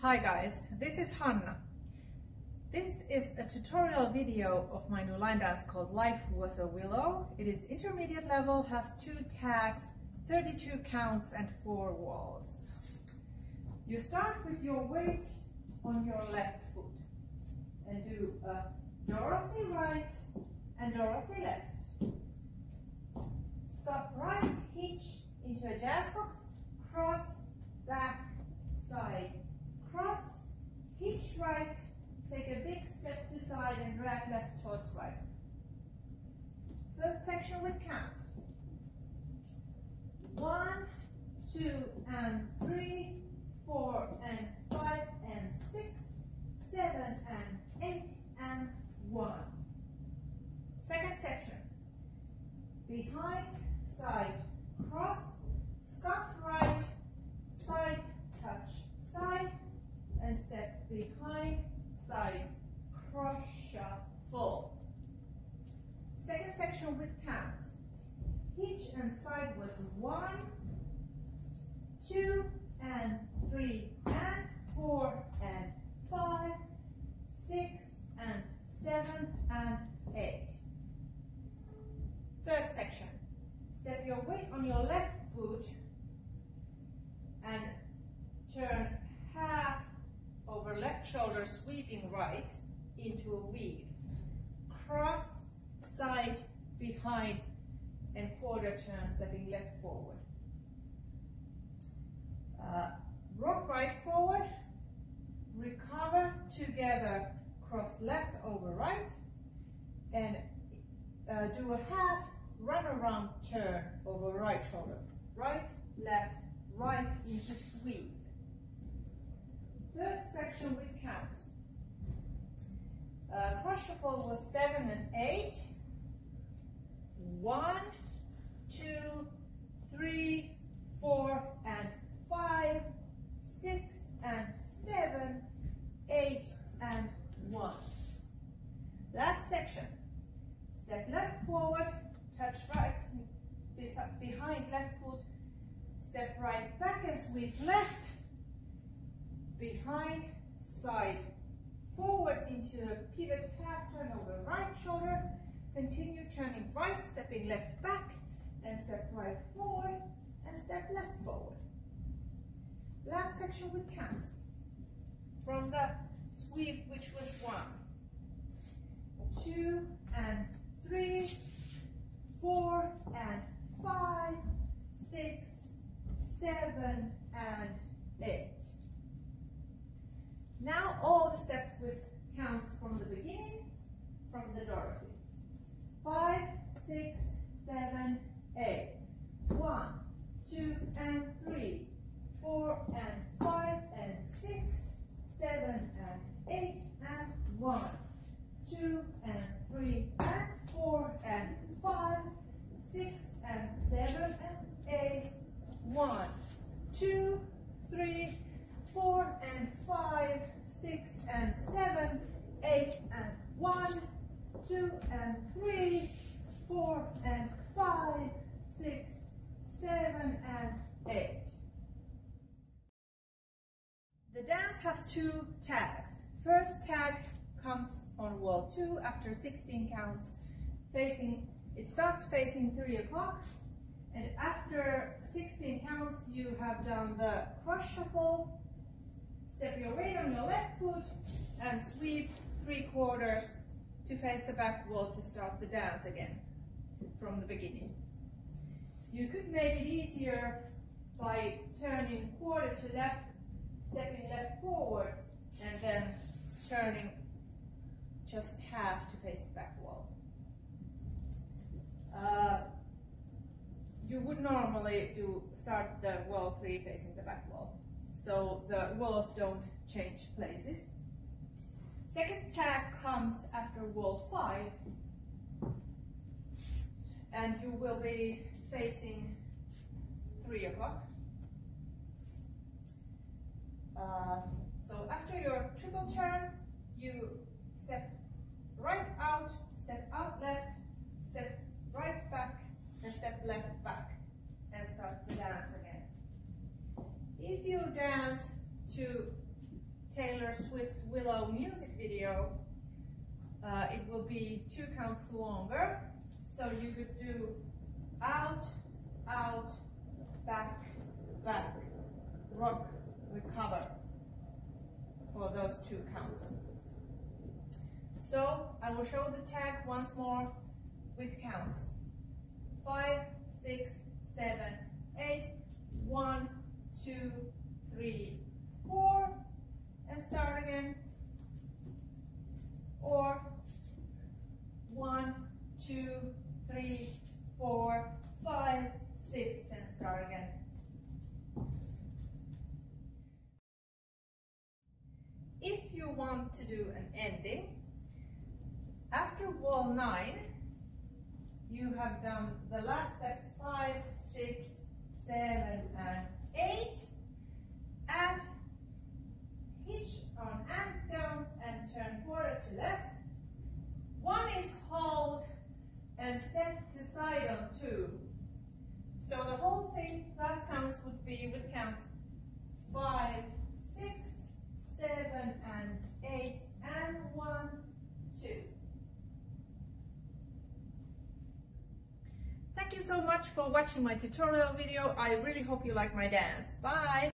Hi guys, this is Hanna. This is a tutorial video of my new line dance called Life Was a Willow. It is intermediate level, has two tags, 32 counts and four walls. You start with your weight on your left foot and do a Dorothy right and Dorothy left. Stop right, hitch into a jazz box, cross, back, side, cross, hitch right, take a big step to side and drag left towards right. First section with count. One, two, and three, four, and five, and six, seven, and eight, and one. Second section. Behind, side, cross, scuff right, side, touch, side, and step behind, side, cross, shuffle. Second section with counts. Hitch and side was one, two, and three, and four, and five, six, and seven, and eight. Third section. Step your weight on your left foot and turn left shoulder sweeping right into a weave. Cross, side, behind, and quarter turn stepping left forward. Uh, rock right forward, recover together, cross left over right, and uh, do a half run around turn over right shoulder. Right, left, right into sweep. Third section with counts. Uh, cross shuffle was seven and eight. One, two, three, four, and five, six, and seven, eight, and one. Last section. Step left forward, touch right, behind left foot, step right back and sweep left, behind, side, forward into a pivot half turn over right shoulder, continue turning right, stepping left back, and step right forward, and step left forward. Last section with counts. From the sweep, which was one, two, and three, four, and five, six, seven, and eight. Now all steps with counts from the beginning, from the Dorothy. Five, six, seven, eight. One, two, and three, four, and five, and six, seven, and eight, and one, two, and three, and four, and five, six, and seven, and eight. one, two, three, four, and five, six, and seven, eight, and one, two, and three, four, and five, six, seven, and eight. The dance has two tags. First tag comes on wall two after 16 counts, facing, it starts facing three o'clock, and after 16 counts, you have done the cross shuffle, step your weight on your left foot, and sweep three quarters to face the back wall to start the dance again from the beginning. You could make it easier by turning quarter to left, stepping left forward, and then turning just half to face the back wall. Uh, you would normally do start the wall three facing the back wall. So the walls don't change places. Second tag comes after wall five and you will be facing three o'clock. Uh, so after your triple turn, you step right out, step out left, step right back, and step left back, and start the dance again. If you dance to Taylor Swift Willow music video, uh, it will be two counts longer. So you could do out, out, back, back, rock, recover for those two counts. So I will show the tag once more with counts. Five, six, seven, eight, one, two, three, four, and start again. Or one, two, three, four, five, six, and start again. If you want to do an ending, after wall nine, you have done the last steps five, six, seven, and eight. Add hitch on and count and turn quarter to left. One is hold and step to side on two. So the whole thing, last counts would be with count five, six, seven, and eight, and one, two. Thank you so much for watching my tutorial video. I really hope you like my dance. Bye!